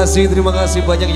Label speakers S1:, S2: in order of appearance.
S1: kasih, terima kasih banyak.